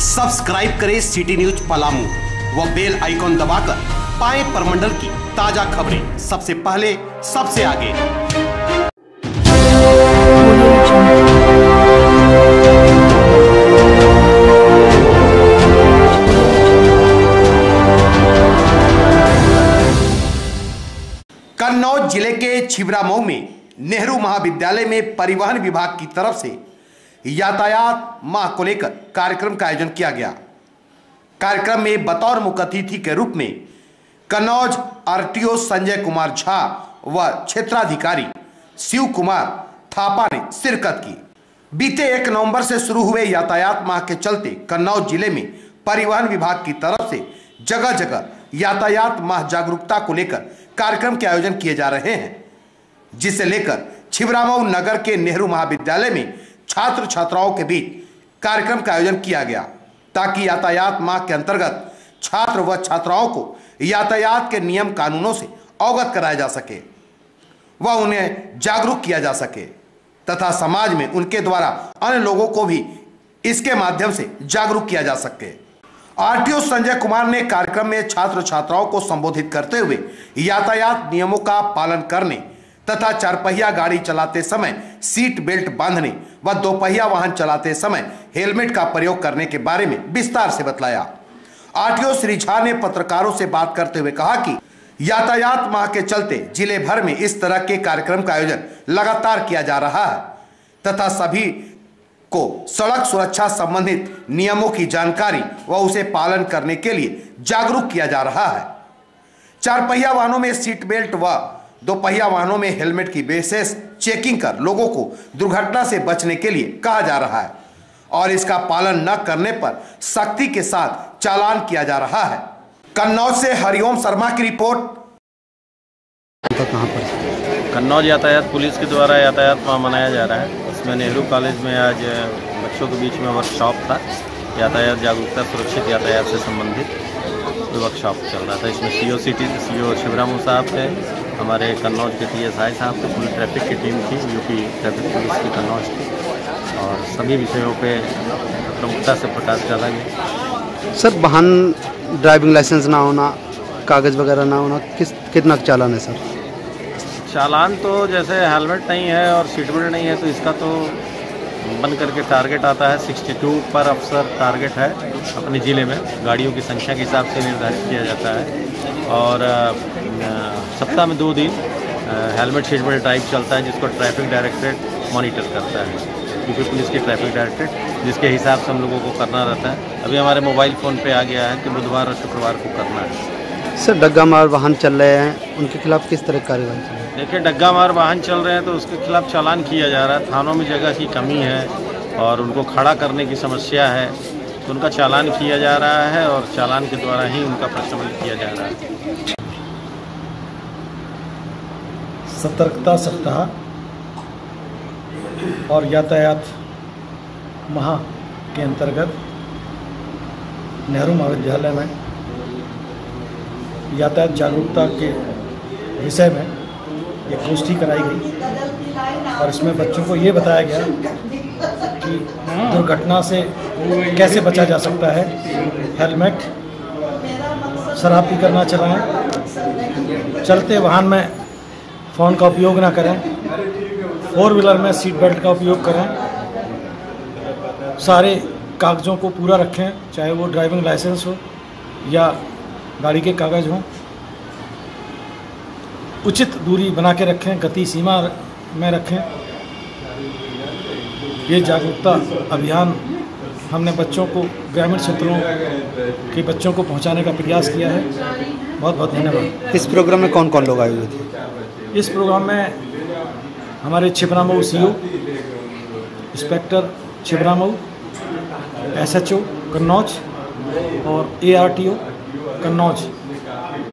Subscribe करें city news Palamu व bell icon दबाकर पाए परमंडल की ताज़ा खबरें। सबसे पहले, सबसे आगे। कन्नौज ज़िले के छिबरामऊ में नेहरू महाविद्यालय में परिवहन विभाग की तरफ़ से यातायात माह को लेकर कार्यक्रम का आयोजन किया गया। कार्यक्रम में बतौर मुख्य अतिथि के रूप में कन्नौज आरटीओ संजय कुमार झा व क्षेत्राधिकारी शिव कुमार थापा ने शिरकत की। बीते एक नवंबर से शुरू हुए यातायात माह के चलते कन्नौज ज़िले में परिवहन विभाग की तरफ़ से जगह जगह यातायात माह जागरूकता को लेकर कार्यक्रम के आयोजन किए जा रहे हैं, जिसे लेकर छिबरामऊ नगर के नेहरू महाविद्यालय में छात्र छात्राओं के बीच कार्यक्रम का आयोजन किया गया, ताकि यातायात माह के अंतर्गत छात्र व छात्राओं को यातायात के नियम कानूनों से अवगत कराया जा सके व उन्हें जागरूक किया जा सके तथा समाज में उनके द्वारा अन्य लोगों को भी इसके माध्यम से जागरूक किया जा सके। आरटीओ संजय कुमार ने कार्यक्रम में छात्र छात्राओं को संबोधित करते हुए यातायात नियमों का पालन करने तथा चारपहिया गाड़ी चलाते समय सीट बेल्ट बांधने व दोपहिया वाहन चलाते समय हेलमेट का प्रयोग करने के बारे में विस्तार से बतलाया। आरटीओ श्री झा ने पत्रकारों से बात करते हुए कहा कि यातायात माह के चलते ज़िले भर में इस तरह के कार्यक्रम का आयोजन लगातार किया जा रहा है तथा सभी को सड़क सुरक्षा संबंधित नियमों की जानकारी व उसे पालन करने के लिए जागरूक किया जा रहा है। चार पहिया वाहनों में सीट बेल्ट व दो पहिया वाहनों में हेलमेट की विशेष चेकिंग कर लोगों को दुर्घटना से बचने के लिए कहा जा रहा है और इसका पालन न करने पर सख्ती के साथ चालान किया जा रहा है। कन्नौज से हरिओम शर्मा की रिपोर्ट। कहाँ पर कन्नौज यातायात पुलिस के द्वारा यातायात माह मनाया जा रहा है। इसमें नेहरू कॉलेज में आज बच्चों के बीच में वर्कशॉप था। यातायात जागरूकता, सुरक्षित यातायात से संबंधित वर्कशॉप चल रहा था। इसमें सी ओ सी टी सी ओ शिवरामू साहब थे। हमारे कन्नौज के टी एस आई साहब थे पूरी ट्रैफ़िक की टीम थी यूपी ट्रैफ़िक पुलिस की कन्नौज की। और सभी विषयों पे प्रमुखता से प्रकाश डाला गया। सर वाहन ड्राइविंग लाइसेंस ना होना कागज़ वगैरह ना होना किस कितना चालान है सर? चालान तो जैसे हेलमेट नहीं है और सीट बेल्ट नहीं है तो इसका तो बन करके टारगेट आता है। 62 पर अफसर टारगेट है अपने ज़िले में। गाड़ियों की संख्या के हिसाब से निर्धारित किया जाता है। और सप्ताह में दो दिन हेलमेट सीट बेल्ट ड्राइव चलता है जिसको ट्रैफ़िक डायरेक्टरेट मॉनिटर करता है। यूपी पुलिस की ट्रैफ़िक डायरेक्टरेट जिसके हिसाब से हम लोगों को करना रहता है। अभी हमारे मोबाइल फ़ोन पे आ गया है कि बुधवार और शुक्रवार को करना है। सर डग्गा मार वाहन चल रहे हैं उनके खिलाफ किस तरह की कार्रवाई चल रही है? देखिए डग्गा मार वाहन चल रहे हैं तो उसके खिलाफ चालान किया जा रहा है। थानों में जगह की कमी है और उनको खड़ा करने की समस्या है। तो उनका चालान किया जा रहा है और चालान के द्वारा ही उनका प्रशमन किया जा रहा है। सतर्कता सप्ताह और यातायात माह के अंतर्गत नेहरू महाविद्यालय में यातायात जागरूकता के विषय में एक गोष्ठी कराई गई। और इसमें बच्चों को ये बताया गया कि दुर्घटना से कैसे बचा जा सकता है। हेलमेट, शराब पीकर ना चलाएँ। चलते वाहन में फ़ोन का उपयोग ना करें। फोर व्हीलर में सीट बेल्ट का उपयोग करें। सारे कागज़ों को पूरा रखें, चाहे वो ड्राइविंग लाइसेंस हो या गाड़ी के कागज़ हों। उचित दूरी बना के रखें, गति सीमा में रखें। ये जागरूकता अभियान हमने बच्चों को, ग्रामीण क्षेत्रों के बच्चों को पहुँचाने का प्रयास किया है। बहुत बहुत धन्यवाद। इस प्रोग्राम में कौन कौन लोग आए हुए थे? इस प्रोग्राम में हमारे Chhibramau C O inspector Chhibramau S H O Kannauj और A R T O Kannauj.